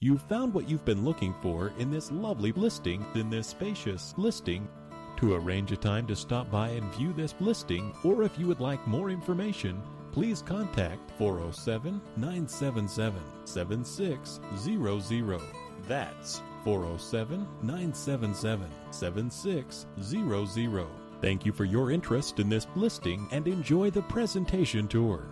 You've found what you've been looking for in this lovely listing, in this spacious listing. To arrange a time to stop by and view this listing, or if you would like more information, please contact 407 977 7600. That's 407 977 7600. Thank you for your interest in this listing and enjoy the presentation tour.